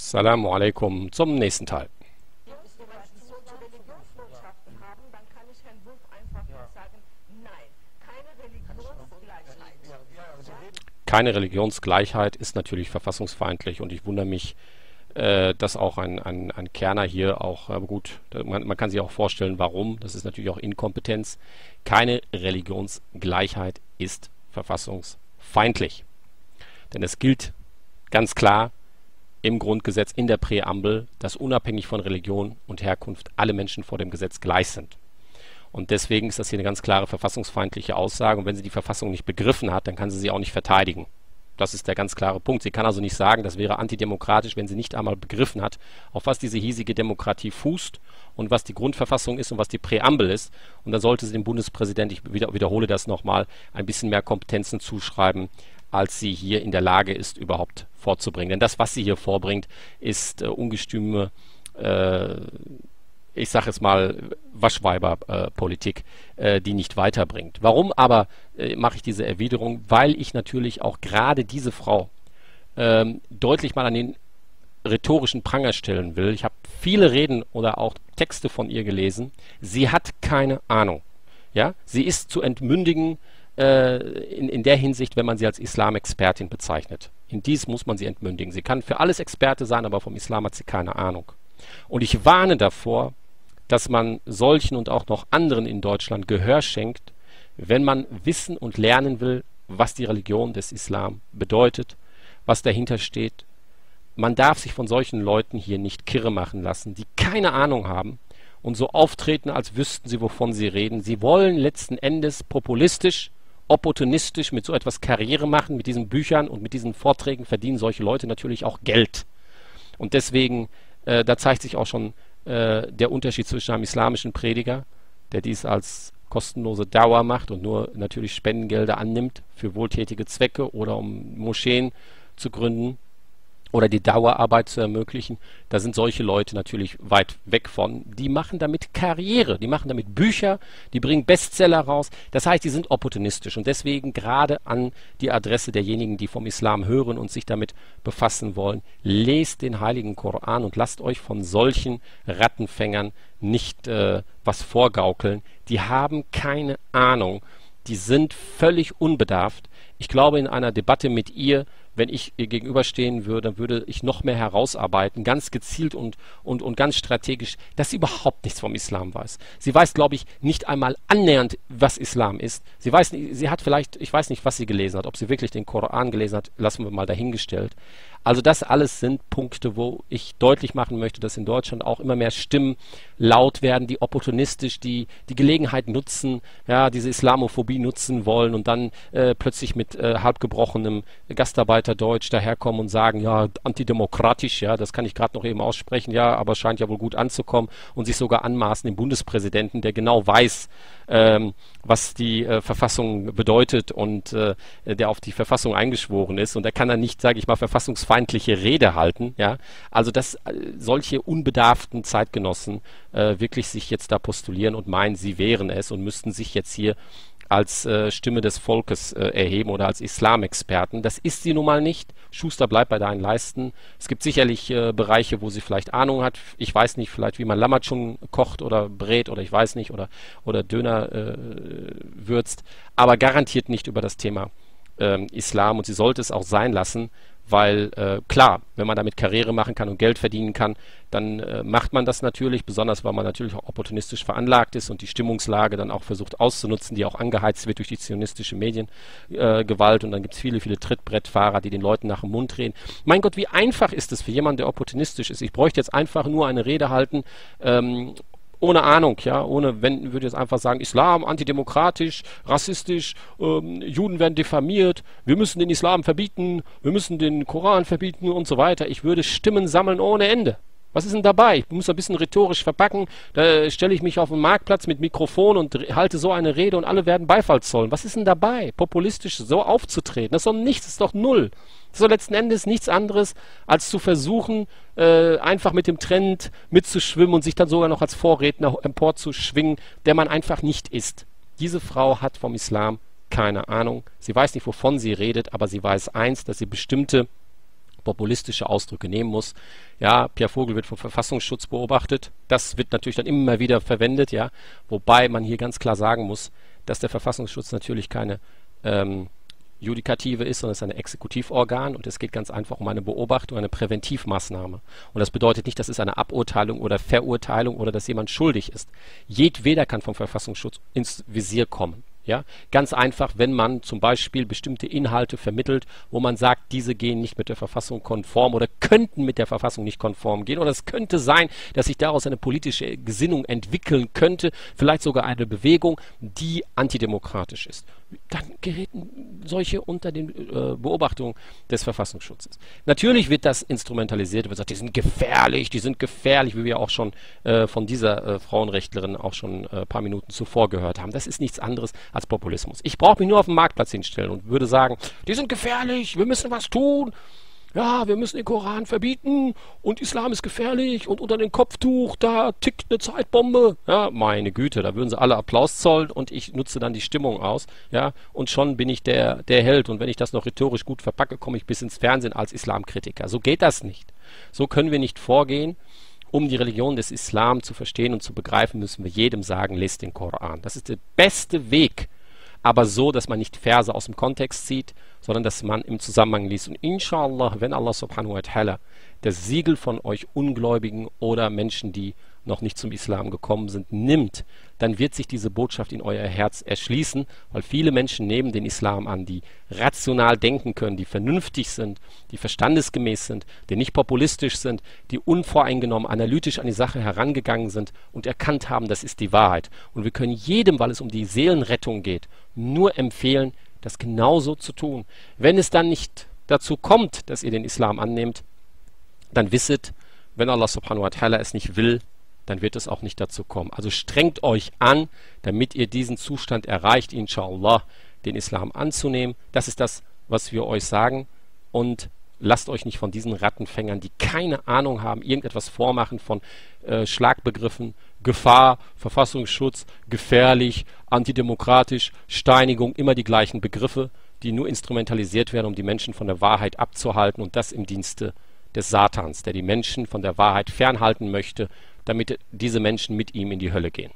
Assalamu alaikum zum nächsten Teil. Keine Religionsgleichheit ist natürlich verfassungsfeindlich und ich wundere mich, äh, dass auch ein, ein, ein Kerner hier auch, aber gut, man, man kann sich auch vorstellen, warum. Das ist natürlich auch Inkompetenz. Keine Religionsgleichheit ist verfassungsfeindlich. Denn es gilt ganz klar im Grundgesetz in der Präambel, dass unabhängig von Religion und Herkunft alle Menschen vor dem Gesetz gleich sind. Und deswegen ist das hier eine ganz klare verfassungsfeindliche Aussage. Und wenn sie die Verfassung nicht begriffen hat, dann kann sie sie auch nicht verteidigen. Das ist der ganz klare Punkt. Sie kann also nicht sagen, das wäre antidemokratisch, wenn sie nicht einmal begriffen hat, auf was diese hiesige Demokratie fußt und was die Grundverfassung ist und was die Präambel ist. Und dann sollte sie dem Bundespräsidenten, ich wiederhole das nochmal, ein bisschen mehr Kompetenzen zuschreiben, als sie hier in der Lage ist, überhaupt vorzubringen. Denn das, was sie hier vorbringt, ist äh, ungestüme äh, ich sage jetzt mal, Waschweiberpolitik, äh, die nicht weiterbringt. Warum aber äh, mache ich diese Erwiderung? Weil ich natürlich auch gerade diese Frau ähm, deutlich mal an den rhetorischen Pranger stellen will. Ich habe viele Reden oder auch Texte von ihr gelesen. Sie hat keine Ahnung. Ja, sie ist zu entmündigen in, in der Hinsicht, wenn man sie als Islamexpertin bezeichnet. In dies muss man sie entmündigen. Sie kann für alles Experte sein, aber vom Islam hat sie keine Ahnung. Und ich warne davor, dass man solchen und auch noch anderen in Deutschland Gehör schenkt, wenn man wissen und lernen will, was die Religion des Islam bedeutet, was dahinter steht. Man darf sich von solchen Leuten hier nicht kirre machen lassen, die keine Ahnung haben und so auftreten, als wüssten sie, wovon sie reden. Sie wollen letzten Endes populistisch, opportunistisch mit so etwas Karriere machen, mit diesen Büchern und mit diesen Vorträgen verdienen solche Leute natürlich auch Geld. Und deswegen, äh, da zeigt sich auch schon äh, der Unterschied zwischen einem islamischen Prediger, der dies als kostenlose Dauer macht und nur natürlich Spendengelder annimmt für wohltätige Zwecke oder um Moscheen zu gründen, oder die Dauerarbeit zu ermöglichen, da sind solche Leute natürlich weit weg von. Die machen damit Karriere, die machen damit Bücher, die bringen Bestseller raus. Das heißt, die sind opportunistisch und deswegen gerade an die Adresse derjenigen, die vom Islam hören und sich damit befassen wollen, lest den heiligen Koran und lasst euch von solchen Rattenfängern nicht äh, was vorgaukeln. Die haben keine Ahnung, die sind völlig unbedarft. Ich glaube, in einer Debatte mit ihr wenn ich ihr gegenüberstehen würde, würde ich noch mehr herausarbeiten, ganz gezielt und, und, und ganz strategisch, dass sie überhaupt nichts vom Islam weiß. Sie weiß, glaube ich, nicht einmal annähernd, was Islam ist. Sie weiß, sie hat vielleicht, ich weiß nicht, was sie gelesen hat, ob sie wirklich den Koran gelesen hat, lassen wir mal dahingestellt. Also das alles sind Punkte, wo ich deutlich machen möchte, dass in Deutschland auch immer mehr Stimmen laut werden, die opportunistisch die, die Gelegenheit nutzen, ja, diese Islamophobie nutzen wollen und dann äh, plötzlich mit äh, halbgebrochenem Gastarbeiterdeutsch daherkommen und sagen, ja, antidemokratisch, ja, das kann ich gerade noch eben aussprechen, ja, aber scheint ja wohl gut anzukommen und sich sogar anmaßen, den Bundespräsidenten, der genau weiß, ähm, was die äh, Verfassung bedeutet und äh, der auf die Verfassung eingeschworen ist und der kann dann nicht, sage ich mal, verfassungsfeindliche Rede halten. Ja, also dass äh, solche unbedarften Zeitgenossen äh, wirklich sich jetzt da postulieren und meinen, sie wären es und müssten sich jetzt hier als äh, Stimme des Volkes äh, erheben oder als Islamexperten. Das ist sie nun mal nicht. Schuster bleibt bei deinen Leisten. Es gibt sicherlich äh, Bereiche, wo sie vielleicht Ahnung hat. Ich weiß nicht, vielleicht wie man Lammatschung kocht oder brät oder ich weiß nicht oder, oder Döner äh, würzt, aber garantiert nicht über das Thema ähm, Islam und sie sollte es auch sein lassen, weil äh, klar, wenn man damit Karriere machen kann und Geld verdienen kann, dann äh, macht man das natürlich, besonders weil man natürlich auch opportunistisch veranlagt ist und die Stimmungslage dann auch versucht auszunutzen, die auch angeheizt wird durch die zionistische Mediengewalt äh, und dann gibt es viele, viele Trittbrettfahrer, die den Leuten nach dem Mund drehen. Mein Gott, wie einfach ist es für jemanden, der opportunistisch ist? Ich bräuchte jetzt einfach nur eine Rede halten ähm, ohne Ahnung, ja, ohne, wenn, würde jetzt einfach sagen, Islam, antidemokratisch, rassistisch, ähm, Juden werden diffamiert, wir müssen den Islam verbieten, wir müssen den Koran verbieten und so weiter. Ich würde Stimmen sammeln ohne Ende. Was ist denn dabei? Ich muss ein bisschen rhetorisch verpacken. Da stelle ich mich auf den Marktplatz mit Mikrofon und halte so eine Rede und alle werden Beifall zollen. Was ist denn dabei? Populistisch so aufzutreten. Das ist doch nichts, das ist doch null. Das ist doch letzten Endes nichts anderes, als zu versuchen, äh, einfach mit dem Trend mitzuschwimmen und sich dann sogar noch als Vorredner emporzuschwingen, der man einfach nicht ist. Diese Frau hat vom Islam keine Ahnung. Sie weiß nicht, wovon sie redet, aber sie weiß eins, dass sie bestimmte populistische Ausdrücke nehmen muss. Ja, Pierre Vogel wird vom Verfassungsschutz beobachtet. Das wird natürlich dann immer wieder verwendet, ja. Wobei man hier ganz klar sagen muss, dass der Verfassungsschutz natürlich keine ähm, Judikative ist, sondern es ist ein Exekutivorgan und es geht ganz einfach um eine Beobachtung, eine Präventivmaßnahme. Und das bedeutet nicht, dass es eine Aburteilung oder Verurteilung oder dass jemand schuldig ist. Jedweder kann vom Verfassungsschutz ins Visier kommen. Ja, ganz einfach, wenn man zum Beispiel bestimmte Inhalte vermittelt, wo man sagt, diese gehen nicht mit der Verfassung konform oder könnten mit der Verfassung nicht konform gehen oder es könnte sein, dass sich daraus eine politische Gesinnung entwickeln könnte, vielleicht sogar eine Bewegung, die antidemokratisch ist dann geraten solche unter den äh, Beobachtungen des Verfassungsschutzes. Natürlich wird das instrumentalisiert, wird gesagt, die sind gefährlich, die sind gefährlich, wie wir auch schon äh, von dieser äh, Frauenrechtlerin auch schon ein äh, paar Minuten zuvor gehört haben. Das ist nichts anderes als Populismus. Ich brauche mich nur auf den Marktplatz hinstellen und würde sagen, die sind gefährlich, wir müssen was tun ja, wir müssen den Koran verbieten und Islam ist gefährlich und unter dem Kopftuch, da tickt eine Zeitbombe. Ja, meine Güte, da würden sie alle Applaus zollen und ich nutze dann die Stimmung aus. Ja, und schon bin ich der, der Held. Und wenn ich das noch rhetorisch gut verpacke, komme ich bis ins Fernsehen als Islamkritiker. So geht das nicht. So können wir nicht vorgehen. Um die Religion des Islam zu verstehen und zu begreifen, müssen wir jedem sagen, lest den Koran. Das ist der beste Weg, aber so, dass man nicht Verse aus dem Kontext zieht, sondern dass man im Zusammenhang liest. Und inshallah, wenn Allah subhanahu wa ta'ala das Siegel von euch Ungläubigen oder Menschen, die noch nicht zum Islam gekommen sind, nimmt, dann wird sich diese Botschaft in euer Herz erschließen, weil viele Menschen nehmen den Islam an, die rational denken können, die vernünftig sind, die verstandesgemäß sind, die nicht populistisch sind, die unvoreingenommen analytisch an die Sache herangegangen sind und erkannt haben, das ist die Wahrheit. Und wir können jedem, weil es um die Seelenrettung geht, nur empfehlen, das genauso zu tun. Wenn es dann nicht dazu kommt, dass ihr den Islam annehmt, dann wisset, wenn Allah subhanahu wa ta'ala es nicht will, dann wird es auch nicht dazu kommen. Also strengt euch an, damit ihr diesen Zustand erreicht, inshallah, den Islam anzunehmen. Das ist das, was wir euch sagen. Und lasst euch nicht von diesen Rattenfängern, die keine Ahnung haben, irgendetwas vormachen von äh, Schlagbegriffen, Gefahr, Verfassungsschutz, gefährlich, antidemokratisch, Steinigung, immer die gleichen Begriffe, die nur instrumentalisiert werden, um die Menschen von der Wahrheit abzuhalten und das im Dienste des Satans, der die Menschen von der Wahrheit fernhalten möchte, damit diese Menschen mit ihm in die Hölle gehen.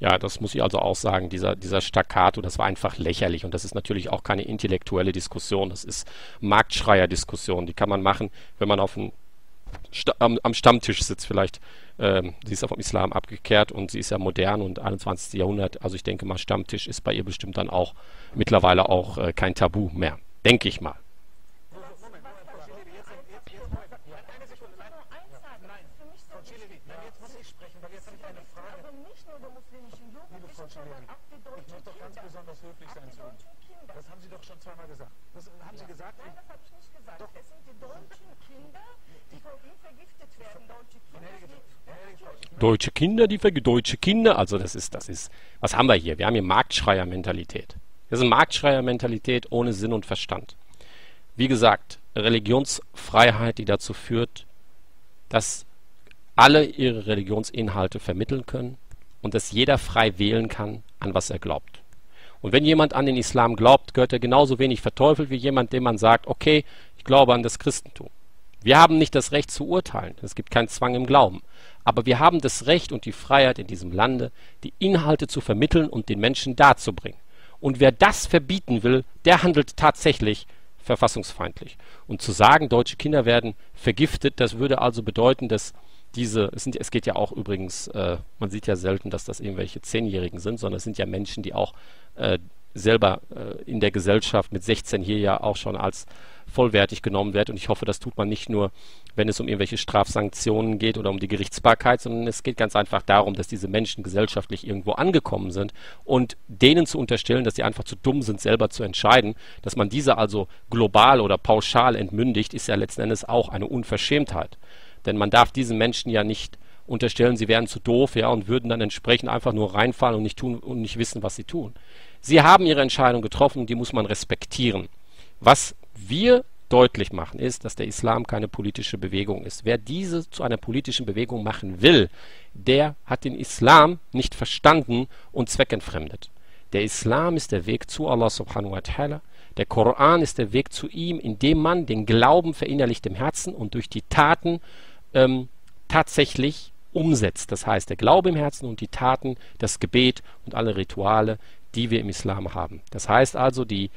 Ja, das muss ich also auch sagen. Dieser, dieser Staccato, das war einfach lächerlich. Und das ist natürlich auch keine intellektuelle Diskussion. Das ist Marktschreier-Diskussion. Die kann man machen, wenn man auf ein, am, am, Stammtisch sitzt. Vielleicht, ähm, sie ist ja vom Islam abgekehrt und sie ist ja modern und 21. Jahrhundert. Also ich denke mal, Stammtisch ist bei ihr bestimmt dann auch mittlerweile auch äh, kein Tabu mehr. Denke ich mal. Deutsche Kinder, die vergiftet deutsche Kinder, also das ist, das ist, was haben wir hier? Wir haben hier Marktschreier-Mentalität. Das ist eine Marktschreier-Mentalität ohne Sinn und Verstand. Wie gesagt, Religionsfreiheit, die dazu führt, dass alle ihre Religionsinhalte vermitteln können und dass jeder frei wählen kann, an was er glaubt. Und wenn jemand an den Islam glaubt, gehört er genauso wenig verteufelt wie jemand, dem man sagt, okay, ich glaube an das Christentum. Wir haben nicht das Recht zu urteilen. Es gibt keinen Zwang im Glauben. Aber wir haben das Recht und die Freiheit in diesem Lande, die Inhalte zu vermitteln und den Menschen darzubringen. Und wer das verbieten will, der handelt tatsächlich verfassungsfeindlich. Und zu sagen, deutsche Kinder werden vergiftet, das würde also bedeuten, dass diese, es, sind, es geht ja auch übrigens, äh, man sieht ja selten, dass das irgendwelche Zehnjährigen sind, sondern es sind ja Menschen, die auch äh, selber äh, in der Gesellschaft mit 16 hier ja auch schon als vollwertig genommen werden. Und ich hoffe, das tut man nicht nur, wenn es um irgendwelche Strafsanktionen geht oder um die Gerichtsbarkeit, sondern es geht ganz einfach darum, dass diese Menschen gesellschaftlich irgendwo angekommen sind und denen zu unterstellen, dass sie einfach zu dumm sind, selber zu entscheiden, dass man diese also global oder pauschal entmündigt, ist ja letzten Endes auch eine Unverschämtheit. Denn man darf diesen Menschen ja nicht unterstellen, sie wären zu doof, ja, und würden dann entsprechend einfach nur reinfallen und nicht tun und nicht wissen, was sie tun. Sie haben ihre Entscheidung getroffen, die muss man respektieren. Was wir deutlich machen, ist, dass der Islam keine politische Bewegung ist. Wer diese zu einer politischen Bewegung machen will, der hat den Islam nicht verstanden und zweckentfremdet. Der Islam ist der Weg zu Allah subhanahu wa ta'ala. Der Koran ist der Weg zu ihm, indem man den Glauben verinnerlicht im Herzen und durch die Taten ähm, tatsächlich umsetzt. Das heißt, der Glaube im Herzen und die Taten, das Gebet und alle Rituale, die wir im Islam haben. Das heißt also, die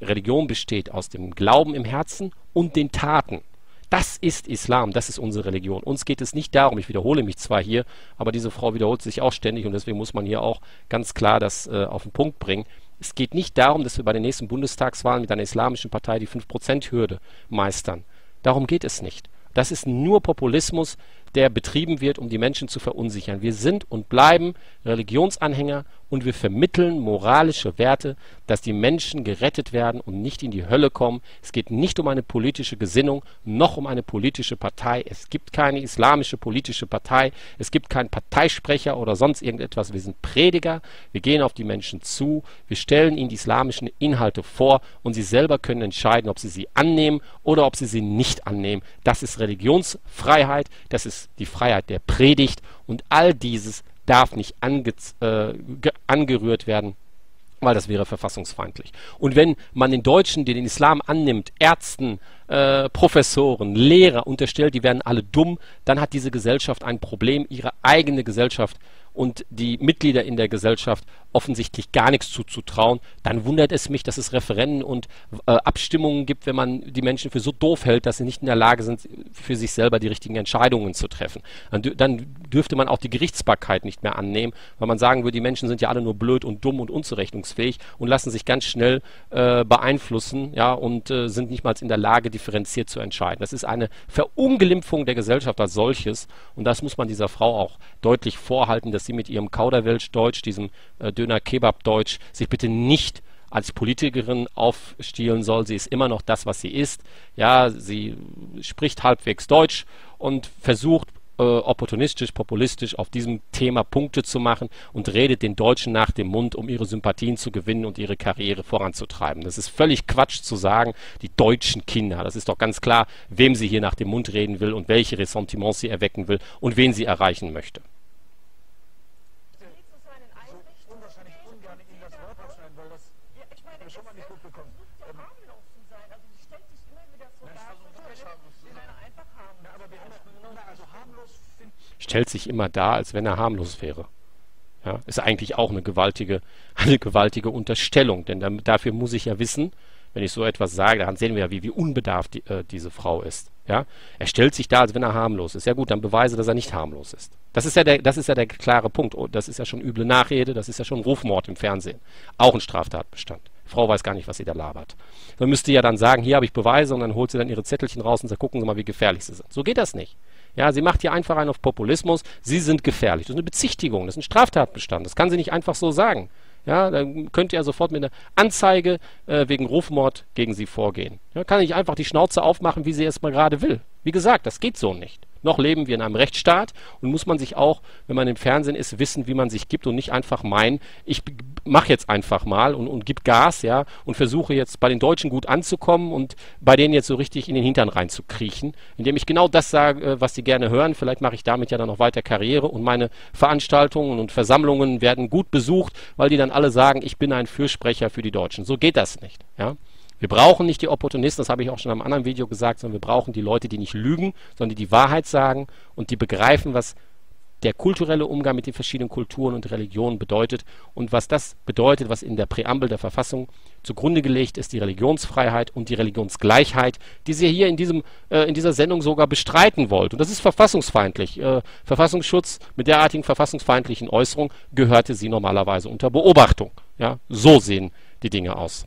Religion besteht aus dem Glauben im Herzen und den Taten. Das ist Islam, das ist unsere Religion. Uns geht es nicht darum, ich wiederhole mich zwar hier, aber diese Frau wiederholt sich auch ständig und deswegen muss man hier auch ganz klar das äh, auf den Punkt bringen. Es geht nicht darum, dass wir bei den nächsten Bundestagswahlen mit einer islamischen Partei die 5%-Hürde meistern. Darum geht es nicht. Das ist nur Populismus, der betrieben wird, um die Menschen zu verunsichern. Wir sind und bleiben Religionsanhänger und wir vermitteln moralische Werte, dass die Menschen gerettet werden und nicht in die Hölle kommen. Es geht nicht um eine politische Gesinnung, noch um eine politische Partei. Es gibt keine islamische politische Partei. Es gibt keinen Parteisprecher oder sonst irgendetwas. Wir sind Prediger. Wir gehen auf die Menschen zu. Wir stellen ihnen die islamischen Inhalte vor und sie selber können entscheiden, ob sie sie annehmen oder ob sie sie nicht annehmen. Das ist Religionsfreiheit. Das ist die Freiheit der Predigt und all dieses darf nicht äh, angerührt werden, weil das wäre verfassungsfeindlich. Und wenn man den Deutschen, die den Islam annimmt, Ärzten, äh, Professoren, Lehrer unterstellt, die werden alle dumm, dann hat diese Gesellschaft ein Problem, ihre eigene Gesellschaft und die Mitglieder in der Gesellschaft offensichtlich gar nichts zuzutrauen, dann wundert es mich, dass es Referenden und äh, Abstimmungen gibt, wenn man die Menschen für so doof hält, dass sie nicht in der Lage sind, für sich selber die richtigen Entscheidungen zu treffen. Dann, dann dürfte man auch die Gerichtsbarkeit nicht mehr annehmen, weil man sagen würde, die Menschen sind ja alle nur blöd und dumm und unzurechnungsfähig und lassen sich ganz schnell äh, beeinflussen, ja, und äh, sind nicht mal in der Lage, differenziert zu entscheiden. Das ist eine Verunglimpfung der Gesellschaft als solches und das muss man dieser Frau auch deutlich vorhalten, dass sie mit ihrem Kauderwelsch-Deutsch, diesem äh, Döner-Kebab-Deutsch, sich bitte nicht als Politikerin aufstielen soll. Sie ist immer noch das, was sie ist. Ja, sie spricht halbwegs Deutsch und versucht äh, opportunistisch, populistisch auf diesem Thema Punkte zu machen und redet den Deutschen nach dem Mund, um ihre Sympathien zu gewinnen und ihre Karriere voranzutreiben. Das ist völlig Quatsch zu sagen, die deutschen Kinder. Das ist doch ganz klar, wem sie hier nach dem Mund reden will und welche Ressentiments sie erwecken will und wen sie erreichen möchte. Stellt sich immer dar, als wenn er harmlos wäre. Ja, ist eigentlich auch eine gewaltige, eine gewaltige Unterstellung, denn dann, dafür muss ich ja wissen, wenn ich so etwas sage, dann sehen wir ja, wie, wie unbedarft die, äh, diese Frau ist. Ja, er stellt sich da, als wenn er harmlos ist. Ja gut, dann beweise, dass er nicht harmlos ist. Das ist ja der, das ist ja der klare Punkt. Oh, das ist ja schon üble Nachrede, das ist ja schon Rufmord im Fernsehen. Auch ein Straftatbestand. Frau weiß gar nicht, was sie da labert. Man müsste ja dann sagen, hier habe ich Beweise und dann holt sie dann ihre Zettelchen raus und sagt, gucken Sie mal, wie gefährlich sie sind. So geht das nicht. Ja, sie macht hier einfach einen auf Populismus. Sie sind gefährlich. Das ist eine Bezichtigung, das ist ein Straftatbestand. Das kann sie nicht einfach so sagen. Ja, dann könnte er sofort mit einer Anzeige äh, wegen Rufmord gegen sie vorgehen. Ja, kann ich einfach die Schnauze aufmachen, wie sie es mal gerade will. Wie gesagt, das geht so nicht. Noch leben wir in einem Rechtsstaat und muss man sich auch, wenn man im Fernsehen ist, wissen, wie man sich gibt und nicht einfach meinen, ich mache jetzt einfach mal und, und gib Gas, ja, und versuche jetzt bei den Deutschen gut anzukommen und bei denen jetzt so richtig in den Hintern reinzukriechen, indem ich genau das sage, äh, was sie gerne hören. Vielleicht mache ich damit ja dann noch weiter Karriere und meine Veranstaltungen und Versammlungen werden gut besucht, weil die dann alle sagen, ich bin ein Fürsprecher für die Deutschen. So geht das nicht, ja. Wir brauchen nicht die Opportunisten, das habe ich auch schon in einem anderen Video gesagt, sondern wir brauchen die Leute, die nicht lügen, sondern die die Wahrheit sagen und die begreifen, was der kulturelle Umgang mit den verschiedenen Kulturen und Religionen bedeutet und was das bedeutet, was in der Präambel der Verfassung zugrunde gelegt ist, die Religionsfreiheit und die Religionsgleichheit, die Sie hier in, diesem, äh, in dieser Sendung sogar bestreiten wollt. Und das ist verfassungsfeindlich. Äh, Verfassungsschutz mit derartigen verfassungsfeindlichen Äußerungen gehörte sie normalerweise unter Beobachtung. Ja, so sehen die Dinge aus.